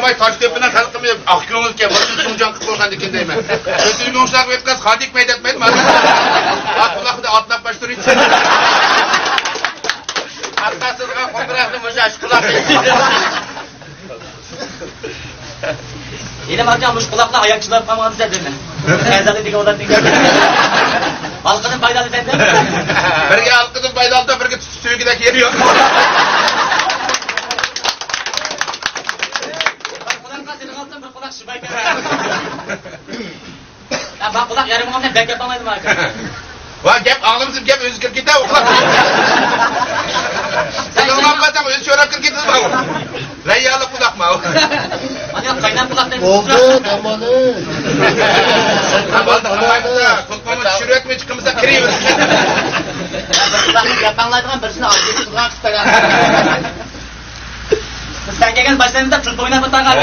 Ya bay Taştepe'den halkımı akıyorsunuz ki başını suncan kıp olgan dikin deymen. Kötülük onçlar vetkaz hadik meydetmedi mi? At kulakı da atlap başları için. Arkasızga konduraklı mücaş kulakı. Yine bakacağım bu kulakla ayakçılar parmağını serdin. Ezanı dik oradan dik. Halkının faydalı sendin. Birge halkının baydalda birge süygüdeki yeri yok. Kulakla seni kalsın bir kulak şubay kere. Ya bak kulak yarım olmadan bek yapamaydım arkadaşlar. Va gap ağlımsın gap özgür gider o kulak. Sen olmadan öz şöyle kır gidiyor bak. Reyyalı kulak mı? Hani kaynan kulaktan Oldu zamanı. Aman aman kulağımı düşürüyor mu çıkımıza kiriyor. Kulakını yapanlardan birisini aldı. Kulak tutar. Sen gelen başlarında tırt oynama takar.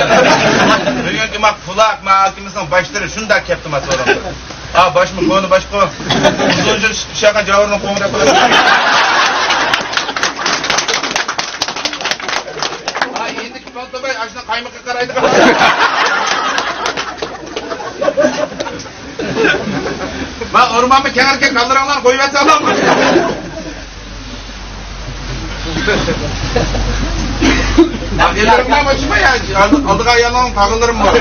Bugünkü mak kulak ma akımızın başları şunu da keptim at oğlum. Aa baş mı konu baş konu. Uzunca şaka cavurunu konu yapalım. Aa yendik palto bay aşına kaymakı karaydı. Bak ormanı kenarken kaldıranlar koyuverse alan mı? Bak gelirim başıma ya. Aldık ayağlarım takılırım var.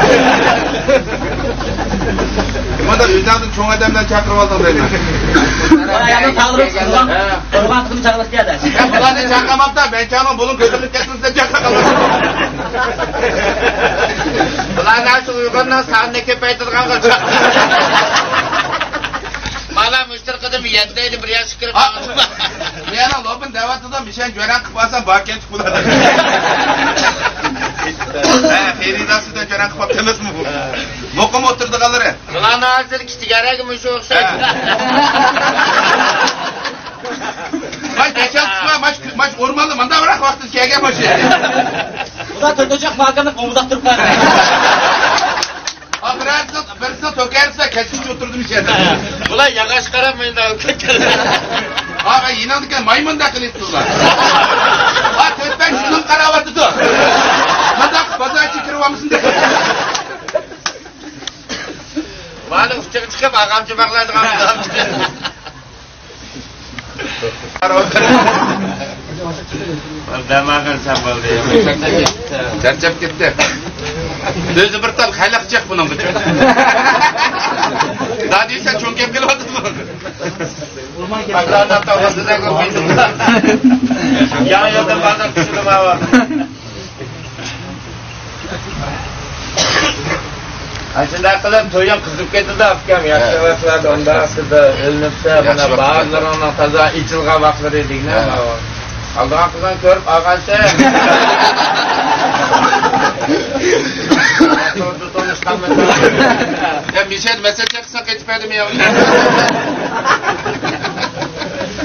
Ama da ücretin çoğun adamdan çakırıp aldım beni. Ayağını sağlık. Kurban tıkını çağırmak diye der. Ben bulanı çakamak da ben çağırmam bunun kötülük kesinse çakakalım. Ulan nasıl uygundan sahne kepeytir kanka çak. Kızım yendeydi bir yaş kırıp Ah, yana lobun devatıda bir şey gören kıpasa bakken çıkuladı. He, Feridası da gören kıpap temiz mi bu? Lokum oturdu kalır. Ulan hazır ki sigara gibi şu okşaydı. Maç geçen kısma maç maç ormanlı manda bırak vakti kege başı. Bu da tutacak makamı komudattırıp var. Аңғырасыз, бірісі төкәрсе, кәсіп отырдым шетіне. Бұлай маймын да жүзін қарап кіріп деп. Баны үстігі шығып, ағам жұмақлады қамдам. Болды. Чарчап кетті өзі бір тал da жақ size бі Yan yolda bazen келіп жатыр жаңа елден базар түсірдім аға shunday qilib to'yim qizib ketdi akam yaxshi vaqtlarda unda aslida ilinibsa mana barlarini toza ichilgan vaqtlar edikda Aldığa qilgan ko'rib olgancha og'asi To'rda tanishganman Ya Mishat mesaj qilsa ketmadimi ya?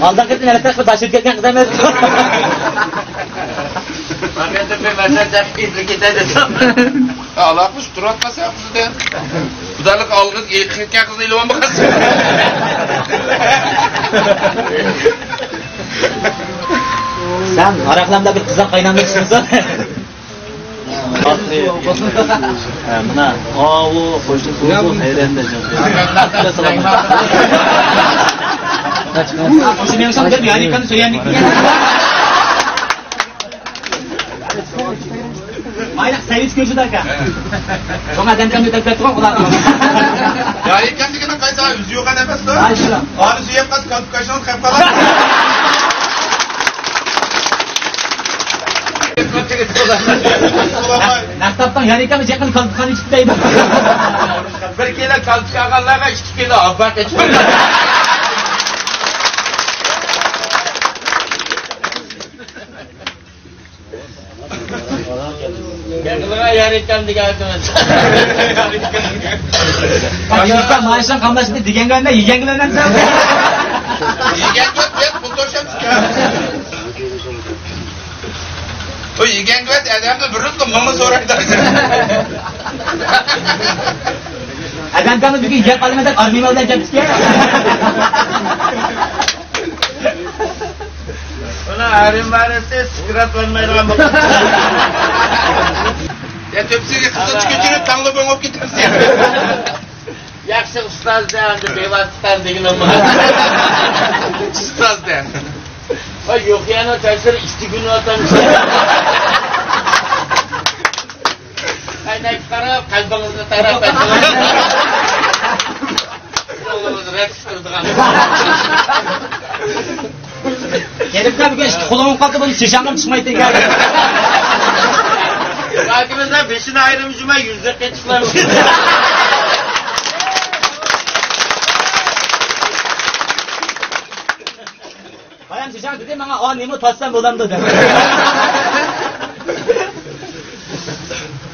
Aldan ketin hele tek taşıp gelken kız emez. Maka tu pe masa tapi kita ada Alaqmış turatmasa qızı da. Xudolik olg'iz ketgan qizni ilon boqasi. Sen araklamda bir kızdan kaynanmak mana ovu qo'shni so'zi qayranda shuni ham so'zlab yanikkani so'yandik mayli sovet ko'chada ekan shonadan komyuter bilan turgan ular yayikkandikini qaysi o'zi yo'q emasda orzu ham qas kalkukashon qilib qoladi ko'chaga chiqaman dastlabdan yalikamiz yaqin kaltikani ichib deydi bir kilo kaltika olganlarga ikki kilo obbat ichib yaritgan deganmiz maishan qamlashni degangandan yegangilardan. Yegan yo'q deb pul to'shab gülenden sen. Yegan ko'p bet pul to'shab O yegan ko'p adamni bir rutqa mingni so'raydi. Adam kanı bir yer kalmadan army maldan gelmiş ya. Ona harim barisi sıkırat vermeyen bu. Ya tepsiga qizg'ich ko'chirib tanlab o'ngib ketyapsiz Yaxshi ustoz deyandi, bevositdan degan nima. ustozda Va yo'q yana ta'sir ikki kun o'tamiz. Aynak qarab, qalbingizni taraf Herifler bugün işte kulağım kalktı bunu sıçanım çıkmayı tekrar. Beşini ayrımcıma yüzde geçmişler. Bayan sıçan dedi bana o nemi tatsam olam dedi.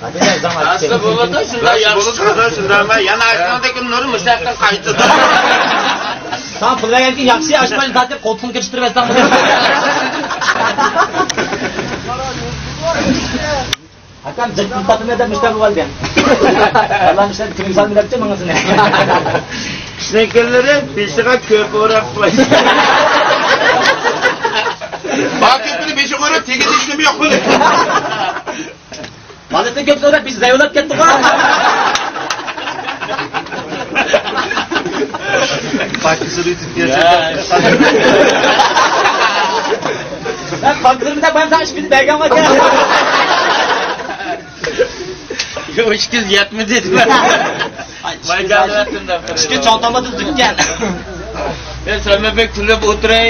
Hadi ne zaman Aslı bo'ladi shunday yaxshi chiqadi shunday emas yana aslidagi nur mushaqqa qaytadi Tamam pul verken yakşı açmayın zaten koltuğunu geçiştirip esnafı. Hakan cıkkın tatını da müşteri var ben. Allah'ın müşteri krimsal bir yapacağım anasını. kishnakillari beshiga ko'p o'rab qo'ydi Bakıpını beşe koyup teki dişlemi yok böyle. Maalesef köp sonra biz zayıflat gittik ha. Partisini yutib Ben kalktığımda ben sana şimdi bergen var ya. uch qiz yetmi dedilar İşte çantama dizdik gel. Samabek kulib o'tiray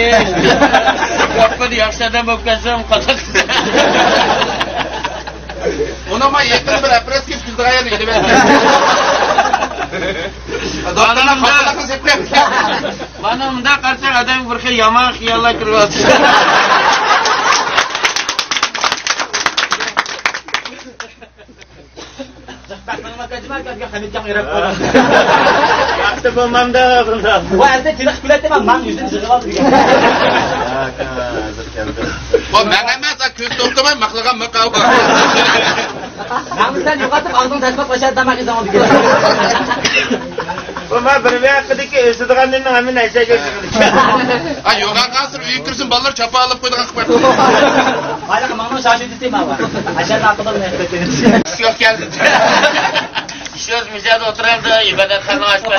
bir yaxshi odam bo'lib qolsam qaza Ona yakın bir apres gibi kızdığa yanı yedi ben. Mana bunda qarasang odam bir xil yomon xiyollar kiryapti yaxshi bo'lmamda bunda Bu elde çırık bilet ben man yüzünü zırhı aldı. O ben hemen sen köz doktorman maklagan makav var. Ben sen yok atıp ağzını saçmak oldu. man bir vaqtdagi esadiganlarni hamma narsaga Ha yogan kasır uyuktursun ballar çapa alıp koydu kakıp var. Hala kamanın şaşırdı isteyim abi. Aşağıda akılda bunu ekletiniz. Yok geldi. ishlash mizada o'tirardi ibodatxona ochib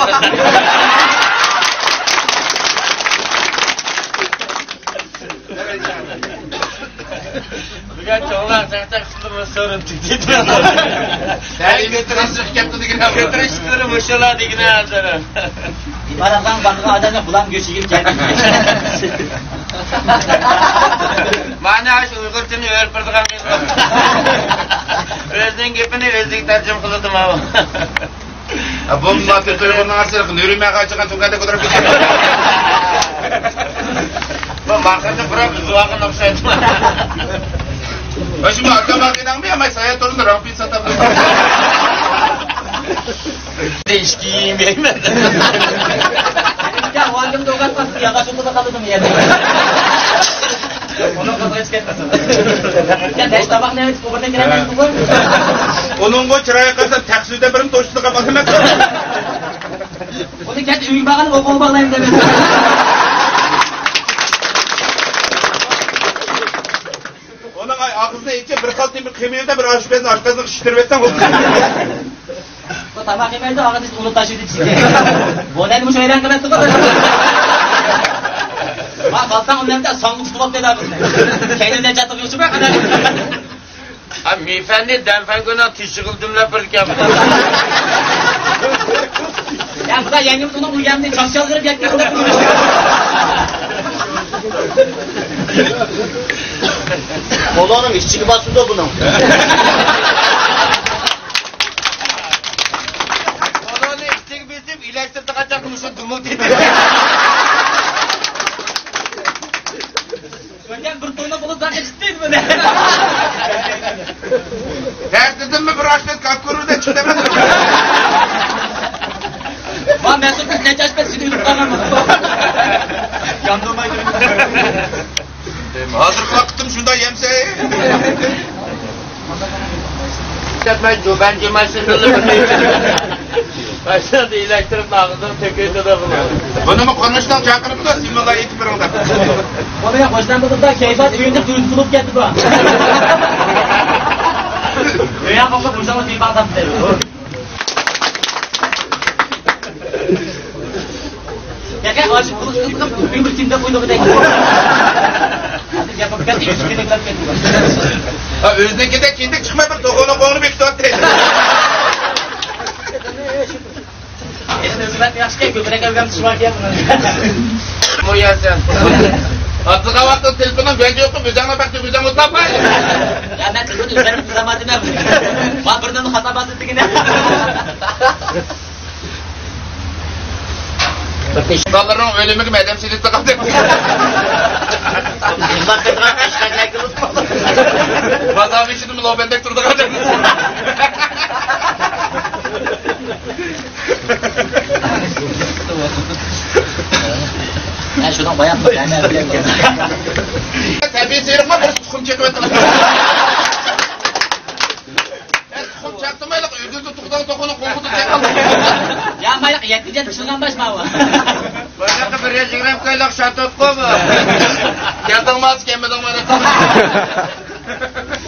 bugun cho'g'lar chaqchaq qilib so'rib Sen götürürsün yaptı digine. Götürüştürü muşula digine hazırı. İbarattan bakığa adamla bulan göçü gibi geldi. Bana aş Uygur tilini öğrettirdiğim Özünün gepini özlük tercüm kıldım ama. Ha bu muhabbet telefonun arasında nürüme kaçıkan tungada götürüp gidiyor. Markete bırak zuağın okşaydı. Ben şimdi arka mı ama saya torun da rampin satabilirim. Değişki yiyeyim ben. Ya o halde de o kadar basit ya. Kaç okulda kalırdım yerde. Onun çıkartmasın. Ya beş tabak ne bu kadar giremez bu. Onun bu çıraya kalsa takside birim toştu kapalı mı? Onu kendi üyü bağını okul bağlayayım demiş. Onun ay içe bir kaltı bir kemiğinde bir aşpezlik şiştirip etsen olur. Bu tabak yemeğinde ağzı unut taşıydı çizgi. Bu ne bu şöyle kadar Bak baltan onların da tutup dedi abi. Kendine çatı bir şubak kadar. Ha mifendi denfen gona tişikil cümle bir kep. Ya bu da yengem bunu uyandı. Çok çalgırıp yakıyor. Kolonun işçili basında bunun. Onu içtik bizim ilaçta tıkacakmışı dumul dedi. Önden bir tonu bulup zaten isteydi böyle. Ters dedim mi bir aşpez kalkırır da çıktemez. Lan Mesut kız ne çeşme sinirli kalamadı. Yandım ay Hazır kalktım şunda yemse. Ben ben cemasını Başladı ilaçtırıp ağzından töküydü de bunu. Bunu mu konuştan çakırıp da simala eti bir onda. Onu ya hoşlan tutup da keyfat üyünde duyuz bulup geldi bu. Dünya kapı bulsanız bir bağdan der. Ya kan aşık kılıç bir bir timde koydu bir de. Hadi yapıp kendi kadar kendi. Ha özneki de çıkmay bir tokoğunu koğunu bekliyordu. Esin özümet yaşken göbürek evgem çımak yapın. Bu yasan. Atlığa baktın telefonun bence yoktu. Güzel baktı güzel mutlaka. Ya ben telefonu üzerine tutamadım. Bak buradan hata bastı dikine. Dalların ölümü gibi edemsizlik tıkadı. Yıllar kadar kaçkacak unutmadım. Vallahi şey mi lo bendek durdu kadar. Ben şuradan bayan mı? Yani Terbiyesi herif var. Kum çekmedim. Ya bayak yettice dışından başma var. Bana bir rejigrem kaylak şatot koma. Yatılmaz kemmeden bana.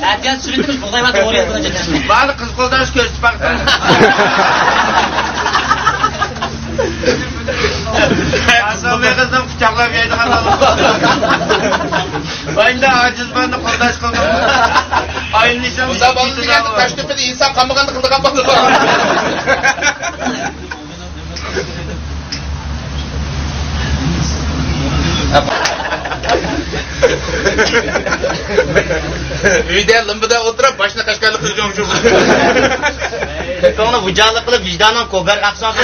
Erken sürütmüş buğday var doğru yapılacak. Bana kız koldaş göz baktım. Aslan ve kızım bıçaklar yedi kanalı. Ben de aciz ben de koldaş kıldım. Aynı nişan. Bu da bana geldi. uyda limbida o'tirib boshini qashqarli qilgan shu so'ngni vujolik qilib vijdonan ko'gar aqsoq